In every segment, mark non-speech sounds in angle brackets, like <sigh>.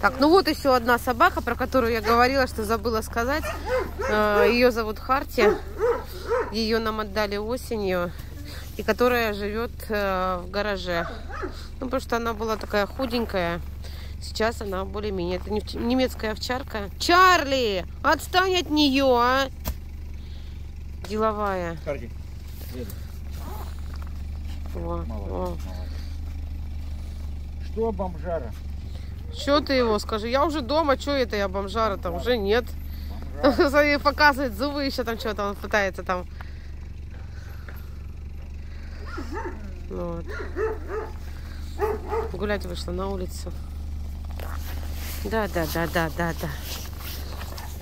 Так, ну вот еще одна собака, про которую я говорила, что забыла сказать. Э, Ее зовут Харти. Ее нам отдали осенью. И которая живет э, в гараже. Ну, потому что она была такая худенькая. Сейчас она более-менее. Это не- немецкая овчарка. Чарли! Отстань от нее, а! Деловая. Харди. Во, во. Что, бомжара? Че ты его скажи? Я уже дома, что это я бомжара-то? Уже нет. <laughs> Смотри, показывает зубы еще там что-то, он пытается там. Вот. Гулять вышла на улицу. Да, да, да, да, да, да.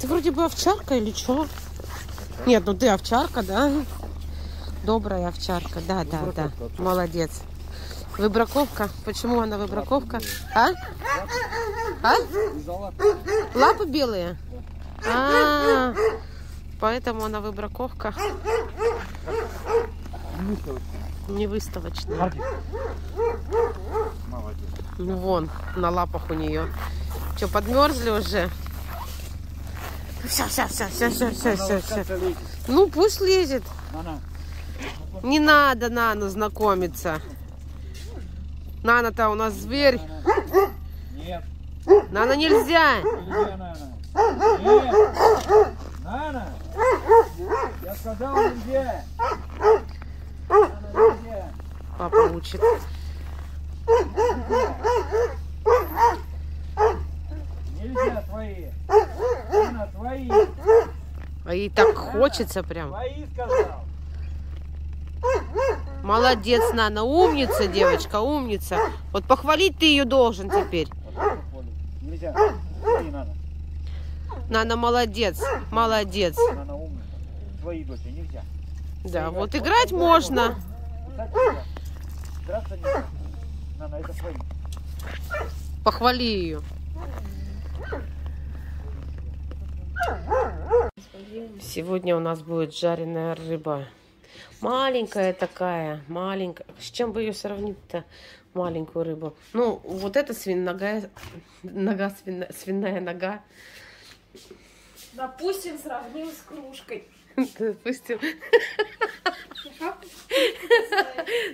Ты вроде бы овчарка или что? Нет, ну ты овчарка, да? Добрая овчарка, да, да, да. Молодец. Выбраковка. Почему она выбраковка? А? А? Лапы белые? А, поэтому она выбраковка. Не выставочная. Ну вон, на лапах у нее. Что, подмерзли уже? Все, все, все, все, все, все, все, все. Ну пусть лезет. Не надо Нану знакомиться. Нана-то у нас зверь. Нет, Нана нельзя. нельзя, Нана. Нет. Нана. Я сказал нельзя. Нана, нельзя. Папа учит. Нельзя твои. Нана, твои. А ей так хочется прям. Твои сказал. Молодец, Нана, умница, девочка, умница. Вот похвалить ты ее должен теперь. Нельзя. Нана. Молодец, молодец. Нана умница. Твои, дочь, нельзя. Да, вот играть можно. Вот так нельзя. Драться нельзя. Нана, это твои. Похвали ее. Сегодня у нас будет жареная рыба. Маленькая такая, маленькая. С чем бы ее сравнить-то? Маленькую рыбу. Ну, вот это свиная нога, свиная, свиная нога. Допустим, сравним с кружкой. Допустим.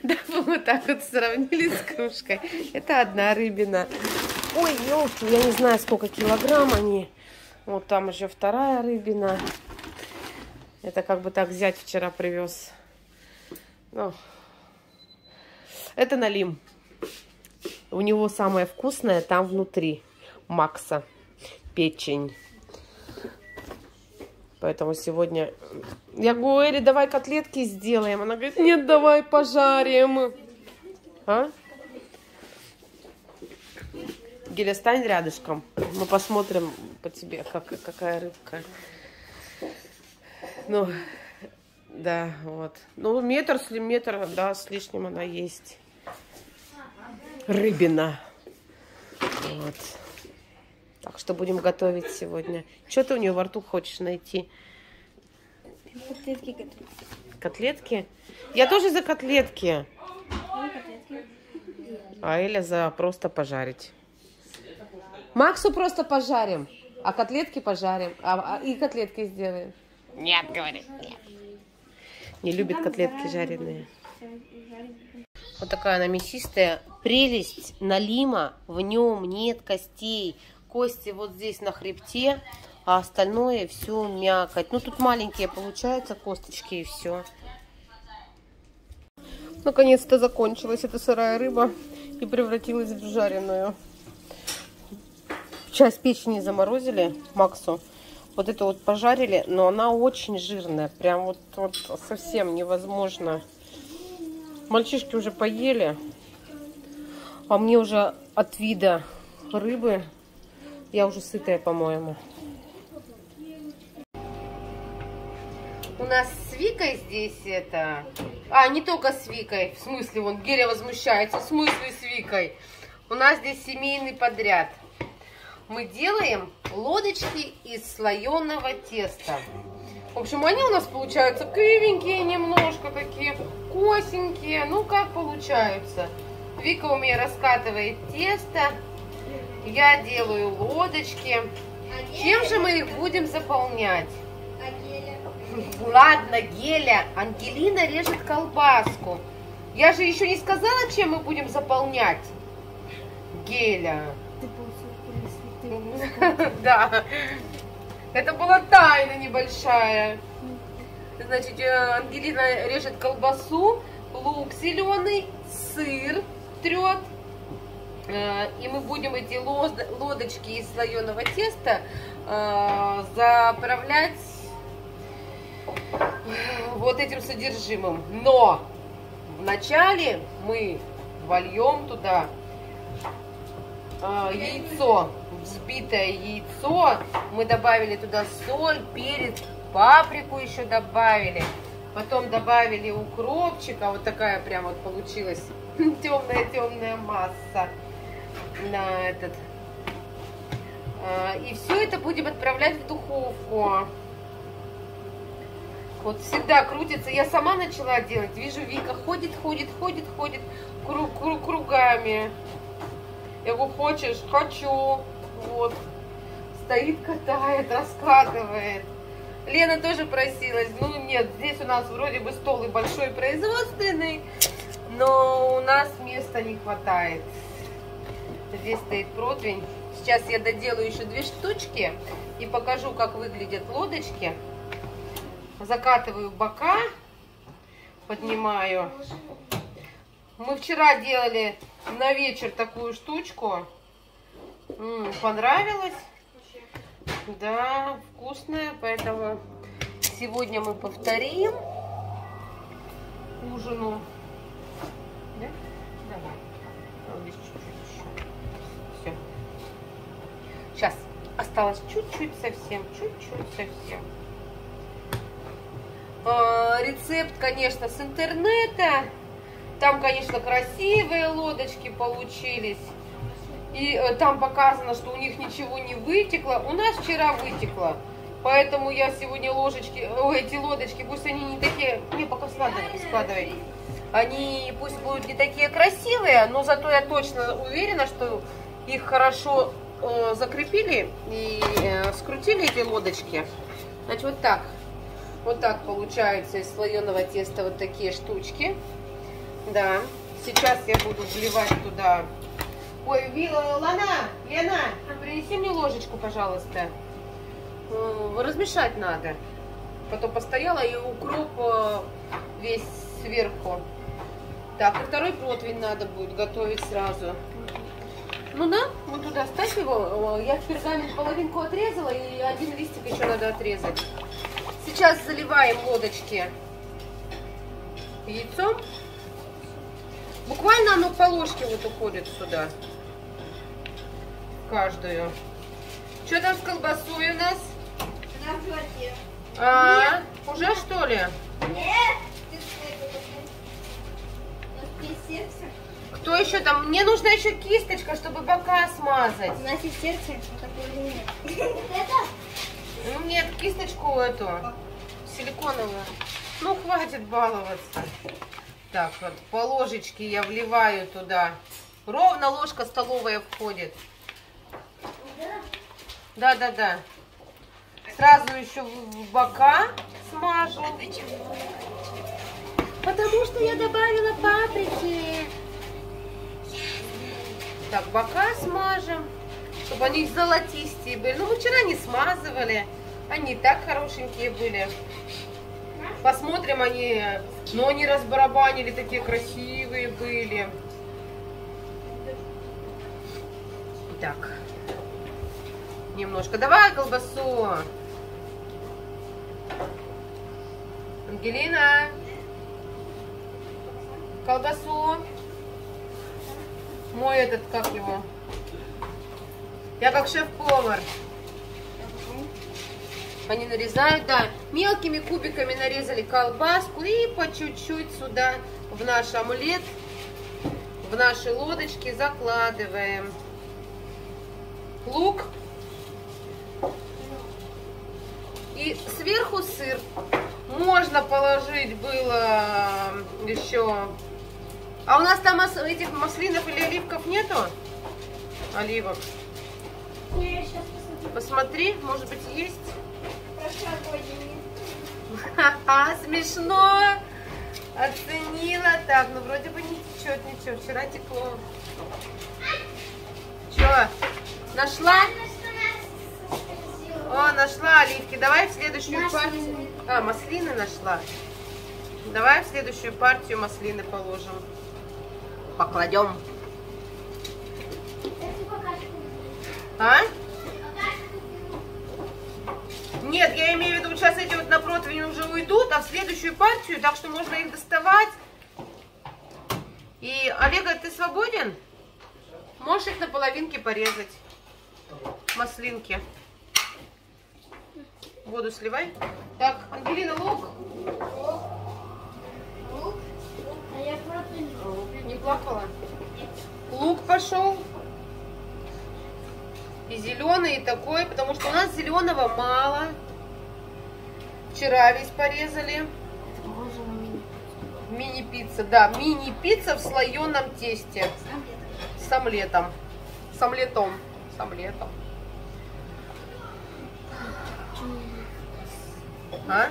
Да, мы вот так вот сравнили с кружкой. Это одна рыбина. Ой, елки, я не знаю, сколько килограмм они. Вот там еще вторая рыбина. Это как бы так взять вчера привез. Ну, это налим. У него самое вкусное там внутри. Макса. Печень. Поэтому сегодня я говорю, Эри, давай котлетки сделаем. Она говорит, нет, давай пожарим. А? Геля, стань рядышком. Мы посмотрим по тебе, как, какая рыбка. Ну, да, вот. Ну, метр, с метр, да, с лишним она есть. Рыбина. Вот. Так что будем готовить сегодня. Что ты у нее во рту хочешь найти? Котлетки готовы. Котлетки? Я тоже за котлетки. А Эля за просто пожарить. Максу просто пожарим, а котлетки пожарим. А, а- и котлетки сделаем. Нет, говорит, нет. Не любит котлетки жареные. Вот такая она мясистая. Прелесть налима, в нем нет костей. Кости вот здесь на хребте, а остальное все мякоть. Ну, тут маленькие получаются косточки и все. Наконец-то закончилась эта сырая рыба и превратилась в жареную. Часть печени заморозили Максу. Вот это вот пожарили, но она очень жирная. Прям вот, вот совсем невозможно. Мальчишки уже поели. А мне уже от вида рыбы я уже сытая, по-моему. У нас с Викой здесь это... А, не только с Викой. В смысле, вон Геля возмущается. В смысле с Викой? У нас здесь семейный подряд. Мы делаем лодочки из слоеного теста. В общем, они у нас получаются кривенькие немножко, такие косенькие. Ну, как получаются. Вика у меня раскатывает тесто. Я делаю лодочки. Чем же мы их будем заполнять? Ладно, Геля, Ангелина режет колбаску. Я же еще не сказала, чем мы будем заполнять. Геля. <laughs> Да. Это была тайна небольшая. Значит, э, Ангелина режет колбасу, лук зеленый, сыр трет. Э, И мы будем эти лодочки из слоеного теста э, заправлять вот этим содержимым. Но вначале мы вольем туда яйцо, взбитое яйцо. Мы добавили туда соль, перец, паприку еще добавили. Потом добавили укропчика. Вот такая прям вот получилась <laughs> темная-темная масса на этот. А, И все это будем отправлять в духовку. Вот всегда крутится. Я сама начала делать. Вижу, Вика ходит, ходит, ходит, ходит кру- кру- кругами. Я говорю, хочешь? Хочу. Вот. Стоит, катает, раскатывает. Лена тоже просилась. Ну нет, здесь у нас вроде бы стол и большой производственный, но у нас места не хватает. Здесь стоит противень. Сейчас я доделаю еще две штучки и покажу, как выглядят лодочки. Закатываю бока, поднимаю. Мы вчера делали на вечер такую штучку. М, понравилось? Да, вкусная, поэтому сегодня мы повторим ужину. Да? Давай. Сейчас. Осталось чуть-чуть совсем, чуть-чуть совсем. А, Рецепт, конечно, с интернета. Там, конечно, красивые лодочки получились. И э, там показано, что у них ничего не вытекло. У нас вчера вытекло. Поэтому я сегодня ложечки, о, эти лодочки, пусть они не такие, не пока складывай, складывай. Они пусть будут не такие красивые, но зато я точно уверена, что их хорошо э, закрепили и э, скрутили эти лодочки. Значит, вот так. Вот так получается из слоеного теста вот такие штучки. Да. Сейчас я буду вливать туда. Ой, Лана, Лена, принеси мне ложечку, пожалуйста. Э, Размешать надо. Потом постояла и укроп э, весь сверху. Так, и второй противень надо будет готовить сразу. Ну да, вот туда ставь его. Я в пергамент половинку отрезала, и один листик еще надо отрезать. Сейчас заливаем лодочки яйцом. Буквально оно по ложке вот уходит сюда. Каждую. Что там с колбасой у нас? Она в животе. А, уже что ли? Нет! Кто еще там? Мне нужна еще кисточка, чтобы бока смазать. У нас есть сердце, а нет? <laughs> Ну нет, кисточку эту силиконовую. Ну хватит баловаться. Так вот, по ложечке я вливаю туда. Ровно ложка столовая входит. Да, да, да. Сразу еще в бока смажу. Потому что я добавила паприки. Так, бока смажем, чтобы они золотистые были. Ну, мы вчера не смазывали. Они и так хорошенькие были. Посмотрим они. Но они разбарабанили, такие красивые были. Так. Немножко. Давай колбасу. Ангелина. Колбасу. Мой этот, как его? Я как шеф-повар. Они нарезают, да, мелкими кубиками нарезали колбаску и по чуть-чуть сюда в наш омлет, в наши лодочки закладываем. Лук И сверху сыр. Можно положить было еще... А у нас там этих маслинов или оливков нету? Оливок. Посмотри, может быть есть. <laughs> Ха-ха, смешно. Оценила. Так, ну вроде бы не течет ничего. Вчера текло. Че? Нашла? Ладно, что нас скользило. О, нашла оливки. Давай в следующую Маслины. партию. А, маслины нашла. Давай в следующую партию маслины положим. Покладем. А? Нет, я имею в виду, сейчас эти вот на противень уже уйдут, а в следующую партию, так что можно их доставать. И, Олега, ты свободен? Можешь их на половинке порезать. Маслинки. Воду сливай. Так, Ангелина, лук. Лук. А я просто не Не плакала? Лук пошел. И зеленый, и такой, потому что у нас зеленого мало. Вчера весь порезали. Мини-пицца, да, мини-пицца в слоеном тесте. С омлетом. С омлетом. С омлетом. А?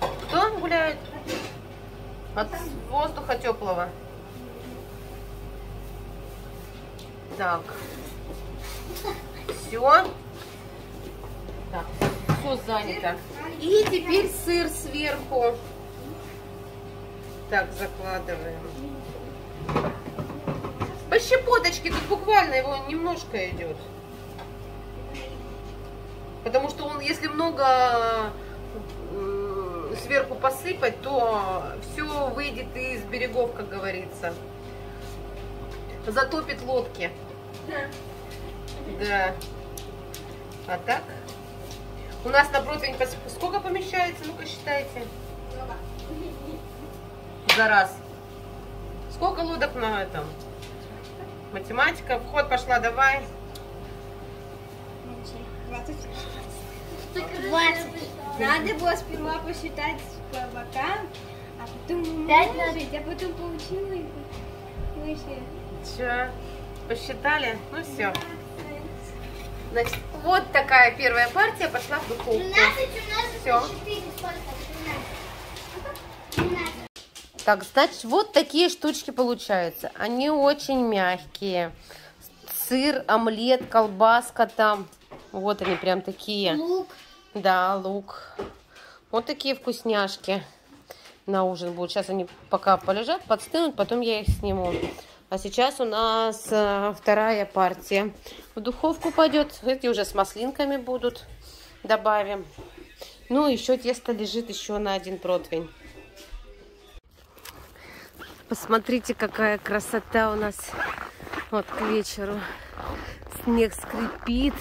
Кто гуляет? От воздуха теплого. Так. Все. Так, все занято. И теперь сыр сверху. Так, закладываем. По щепоточке, тут буквально его немножко идет. Потому что он, если много м, сверху посыпать, то все выйдет из берегов, как говорится. Затопит лодки. Да. А так? У нас на противень сколько помещается? Ну-ка считайте. За раз. Сколько лодок на этом? Математика. Вход пошла, давай. 20. Надо было сперва посчитать по бокам, а потом умножить, а потом получила и. Че? Посчитали? Ну все. Значит, вот такая первая партия пошла в духовку. 13 умножить на 4 сколько? 13. 13. Так, значит, вот такие штучки получаются. Они очень мягкие. Сыр, омлет, колбаска там. Вот они прям такие. Лук. Да, лук. Вот такие вкусняшки на ужин будут. Сейчас они пока полежат, подстынут, потом я их сниму. А сейчас у нас э, вторая партия. В духовку пойдет. Эти уже с маслинками будут. Добавим. Ну, еще тесто лежит еще на один противень. Посмотрите, какая красота у нас вот к вечеру. Снег скрипит,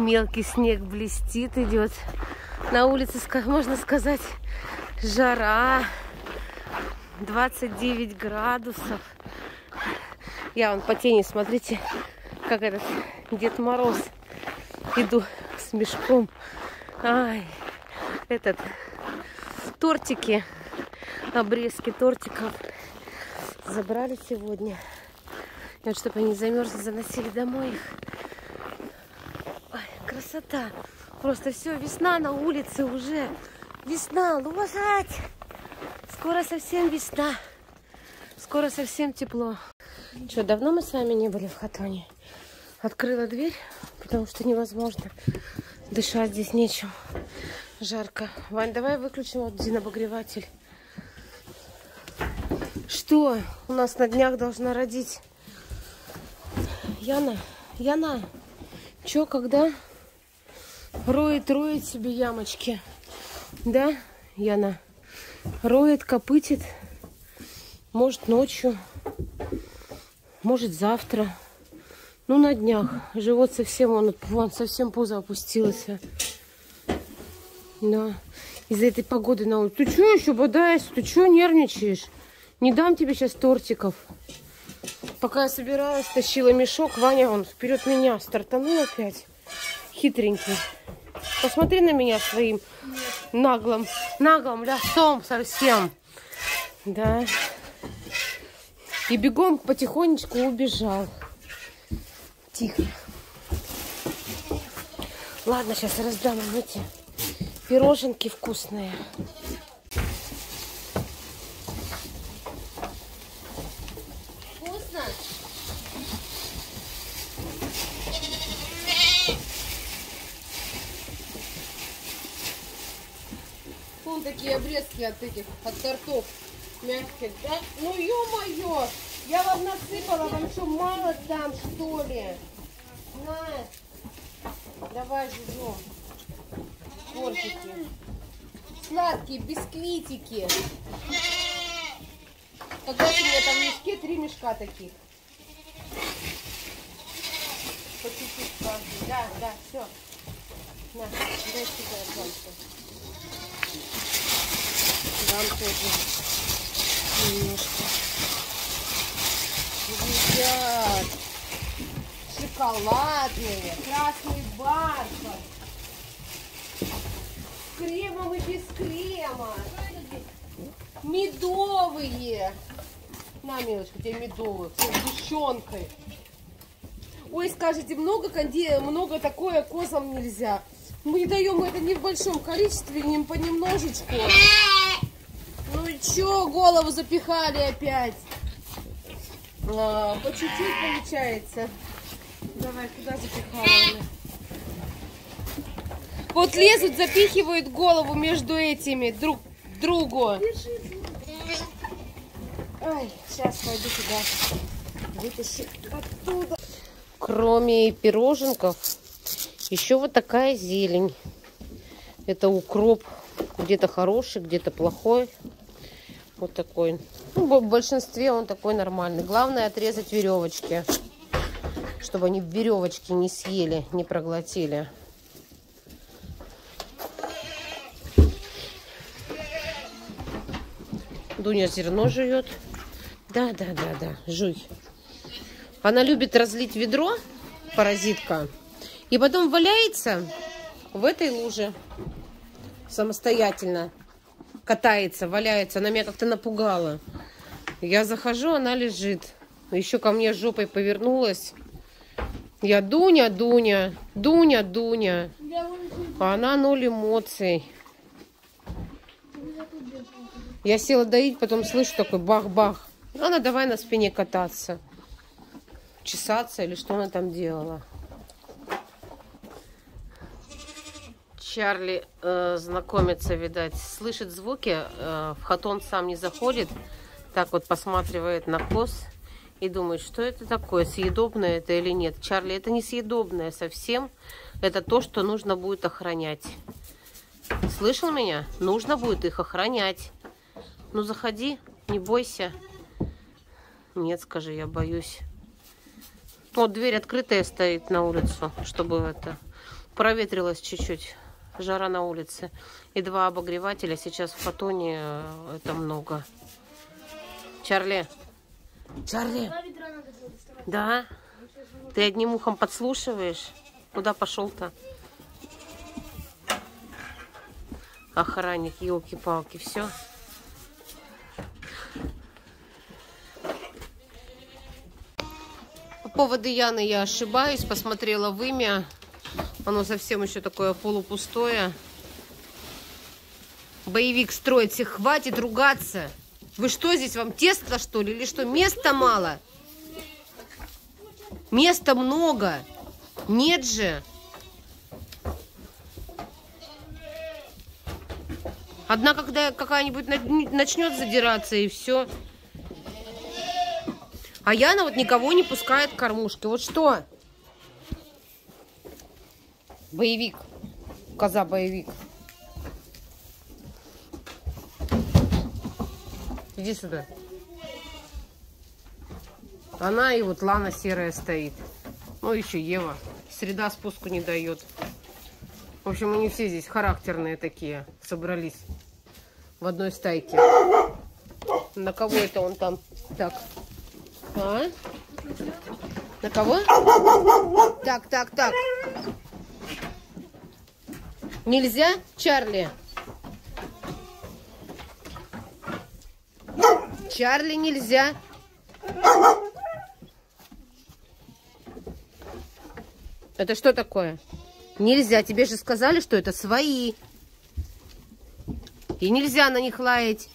мелкий снег блестит, идет. На улице, можно сказать, жара. 29 градусов. Я вон по тени, смотрите, как этот Дед Мороз. Иду с мешком. Ай, этот, тортики, обрезки тортиков забрали сегодня. И вот, чтобы они замерзли, заносили домой их. Красота. Просто все, весна на улице уже. Весна, лошадь. Скоро совсем весна. Скоро совсем тепло. Что, давно мы с вами не были в Хатоне? Открыла дверь, потому что невозможно. Дышать здесь нечем. Жарко. Вань, давай выключим вот обогреватель. Что? У нас на днях должна родить. Яна, Яна, чё, когда? Роет, роет себе ямочки. Да, Яна? Роет, копытит. Может, ночью. Может, завтра. Ну, на днях. Живот совсем, он, вон, совсем пузо опустилось. Да. Из-за этой погоды на улице. Ты что еще бодаешься? Ты что нервничаешь? Не дам тебе сейчас тортиков. Пока я собиралась, тащила мешок, Ваня он вперед меня стартанул опять. Хитренький. Посмотри на меня своим наглым, наглым лицом совсем. Да. И бегом потихонечку убежал. Тихо. Ладно, сейчас раздам эти пироженки вкусные. Такие обрезки от этих, от тортов мягких, да? Ну, ё-моё! Я вам насыпала, вам что, мало там, что ли? На! Давай, жужу. Кортики. Сладкие бисквитики. Когда у меня там в мешке три мешка таких. По чуть-чуть каждый. Да, да, все. На, дай сюда, пожалуйста. Вам тоже немножко. Едят. Шоколадные, красный бархат. С кремом и без крема. Медовые. На, милочка, тебе медовые. С сгущенкой. Ой, скажете, много конди... много такое козам нельзя. Мы даем это не в большом количестве, не понемножечку. Чё, голову запихали опять? А, по чуть-чуть получается. Давай, куда запихала? Вот лезут, запихивают голову между этими друг другу. Ай, сейчас пойду туда. Вытащи оттуда. Кроме пироженков, еще вот такая зелень. Это укроп. Где-то хороший, где-то плохой. Вот такой. Ну, в большинстве он такой нормальный. Главное отрезать веревочки. Чтобы они веревочки не съели, не проглотили. Дуня зерно жует. Да, да, да, да, жуй. Она любит разлить ведро, паразитка, и потом валяется в этой луже самостоятельно. Катается, валяется. Она меня как-то напугала. Я захожу, она лежит. Еще ко мне жопой повернулась. Я Дуня, Дуня, Дуня, Дуня. А она ноль эмоций. Я села доить, потом слышу такой бах-бах. Она давай на спине кататься. Чесаться или что она там делала. Чарли э, знакомится, видать, слышит звуки, э, в хатон сам не заходит, так вот посматривает на коз и думает, что это такое, съедобное это или нет. Чарли, это не съедобное совсем, это то, что нужно будет охранять. Слышал меня? Нужно будет их охранять. Ну, заходи, не бойся. Нет, скажи, я боюсь. Вот дверь открытая стоит на улицу, чтобы это проветрилось чуть-чуть. Жара на улице. И два обогревателя. Сейчас в фотоне э, это много. Чарли. Чарли. Да? Ты одним ухом подслушиваешь? Куда пошел-то? Охранник, елки-палки, все. По поводу Яны я ошибаюсь. Посмотрела в имя. Оно совсем еще такое полупустое. Боевик строите, хватит ругаться. Вы что здесь, вам тесто что ли? Или что, места мало? Места много. Нет же. Одна, когда какая-нибудь начнет задираться и все. А Яна вот никого не пускает к кормушке. Вот что? Боевик. Коза боевик. Иди сюда. Она и вот Лана серая стоит. Ну, еще Ева. Среда спуску не дает. В общем, они все здесь характерные такие. Собрались в одной стайке. На кого это он там? Так. А? На кого? Так, так, так. Нельзя, Чарли? Чарли нельзя. Это что такое? Нельзя. Тебе же сказали, что это свои. И нельзя на них лаять.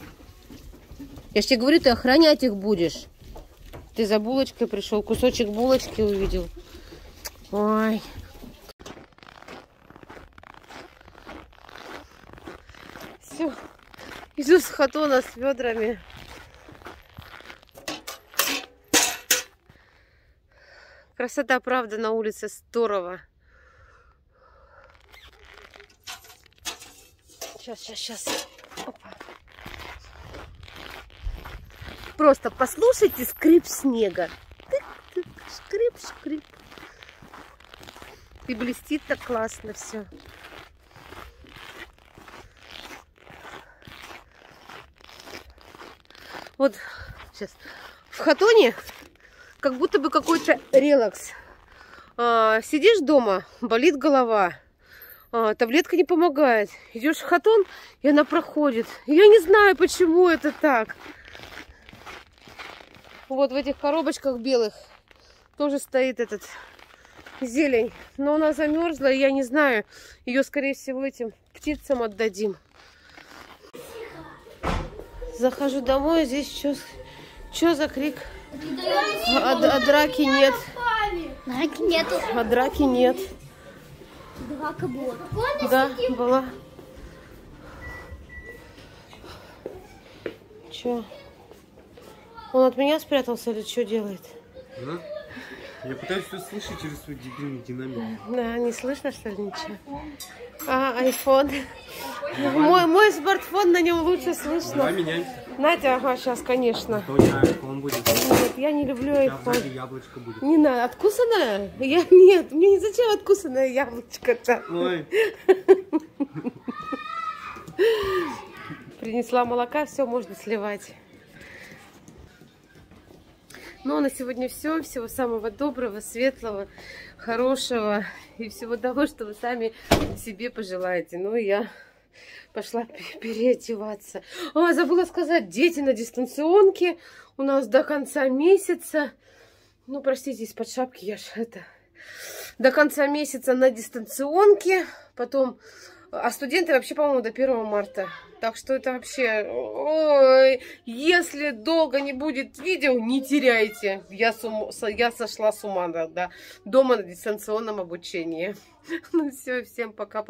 Я же тебе говорю, ты охранять их будешь. Ты за булочкой пришел, кусочек булочки увидел. Ой. Все. Иду с хатона с ведрами. Красота, правда, на улице здорово. Сейчас, сейчас, сейчас. Опа. Просто послушайте скрип снега. Тык-тык, скрип. И блестит так классно все. Вот сейчас в хатоне как будто бы какой-то релакс. А, сидишь дома, болит голова, а, таблетка не помогает. Идешь в хатон, и она проходит. Я не знаю, почему это так. Вот в этих коробочках белых тоже стоит этот зелень. Но она замерзла, и я не знаю. Ее, скорее всего, этим птицам отдадим. Захожу домой, а здесь что, что за крик? А, а драки нет. Драки нету. А драки нет. Драка была. Да, была. Че? Он от меня спрятался или что делает? Да? Я пытаюсь все слышать через свой дебильный динамик. Да, не слышно, что ли, ничего? А, айфон. Мой, мой смартфон, на нем лучше Давай слышно. меняемся. Надя, ага, сейчас, конечно. То у тебя iPhone будет. Нет, я не люблю сзади яблочко будет. Не надо, откусанное? Я нет, мне не зачем откусанное яблочко-то. Ой, Принесла молока, все можно сливать. Ну, а на сегодня все. Всего самого доброго, светлого, хорошего и всего того, что вы сами себе пожелаете. Ну, и я пошла пе- переодеваться. А, забыла сказать, дети на дистанционке у нас до конца месяца. Ну, простите, из-под шапки я ж это... До конца месяца на дистанционке, потом... А студенты вообще, по-моему, до 1 марта. Так что это вообще... Ой, если долго не будет видео, не теряйте. Я, с ума- со- я сошла с ума, да. Дома на дистанционном обучении. <laughs> Ну все, всем пока.